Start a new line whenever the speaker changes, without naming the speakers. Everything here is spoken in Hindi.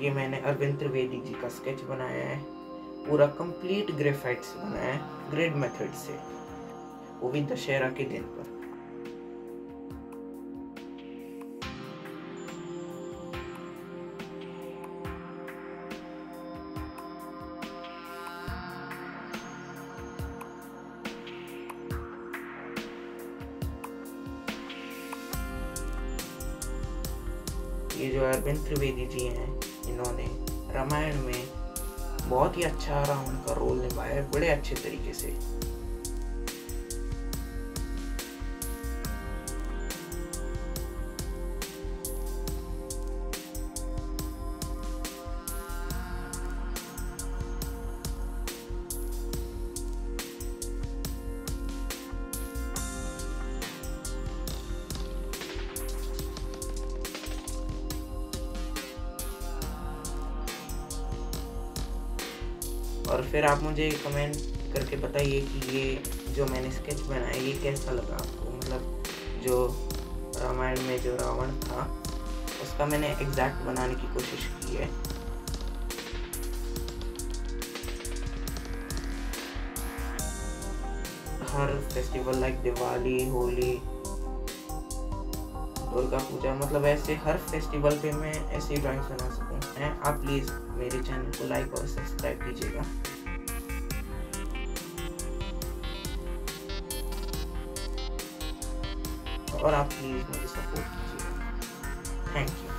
ये मैंने अरविंद त्रिवेदी जी का स्केच बनाया है। पूरा कंप्लीट ग्रेफाइट से बनाया है ग्रेड मेथड से। वो भी दशहरा के दिन पर। ये जो अरविंद त्रिवेदी जी हैं इन्होंने रामायण में बहुत ही अच्छा रावण का रोल निभाया बड़े अच्छे तरीके से। और फिर आप मुझे कमेंट करके बताइए कि ये जो मैंने स्केच बनाया, ये कैसा लगा आपको? मतलब जो रामायण में जो रावण था, उसका मैंने एग्जैक्ट बनाने की कोशिश की है। हर फेस्टिवल लाइक दिवाली, होली दुर्गा पूजा मतलब ऐसे हर फेस्टिवल पे मैं ऐसी ड्राइंग्स बना सकूँ। हैं? आप प्लीज़ मेरे चैनल को लाइक और सब्सक्राइब कीजिएगा। और आप प्लीज़ मुझे सपोर्ट कीजिएगा। Thank you